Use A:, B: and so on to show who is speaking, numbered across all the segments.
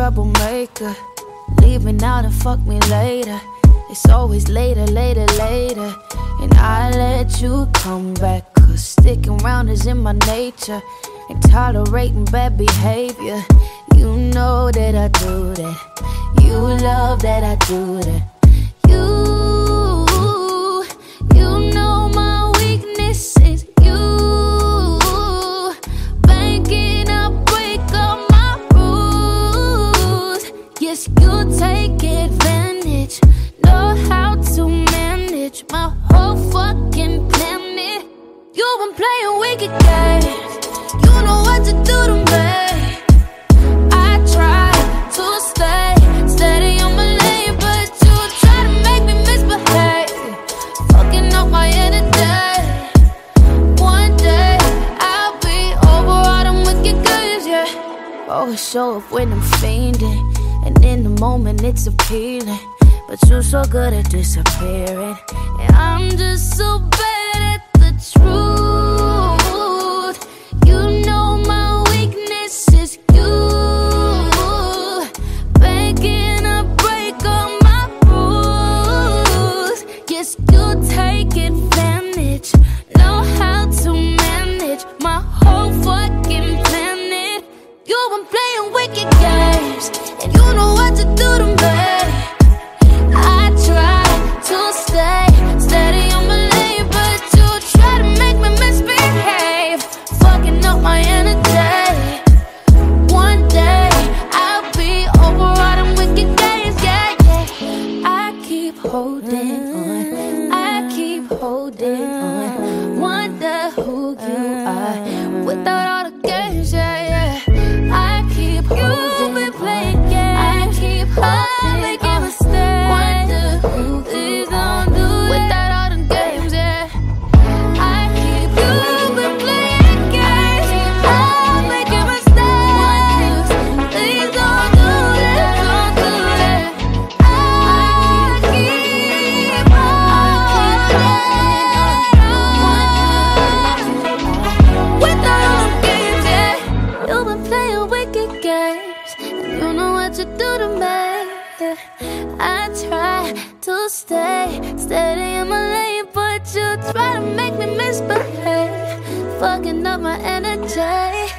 A: troublemaker. Leave me now and fuck me later. It's always later, later, later. And I let you come back. Cause sticking around is in my nature. And tolerating bad behavior. You know that I do that. You love that I do that. You You take advantage. Know how to manage my whole fucking planet. You've been playing wicked games. You know what to do to me. I try to stay steady on my lane, but you try to make me misbehave. Fucking up my energy. One day I'll be over yeah. Oh, Always show up when I'm fainting, and in the moment it's appealing. But you're so good at disappearing, and I'm just so bad at the truth. Keep playing wicked games, and you know what you do to me. I try to stay steady in my lane, but you try to make me misbehave, fucking up my energy.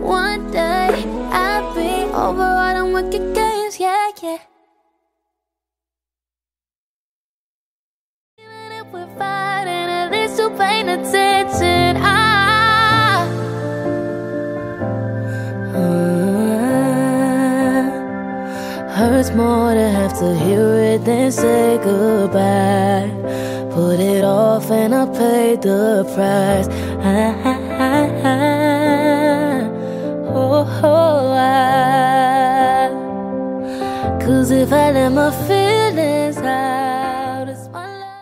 A: One day I'll be over all them wicked games, yeah, yeah. Even if we're fighting, at least you're paying attention.
B: Hurts more to have to hear it than say goodbye. Put it off and I paid the price. Oh, oh, Cause if I let my feelings out, it's my life.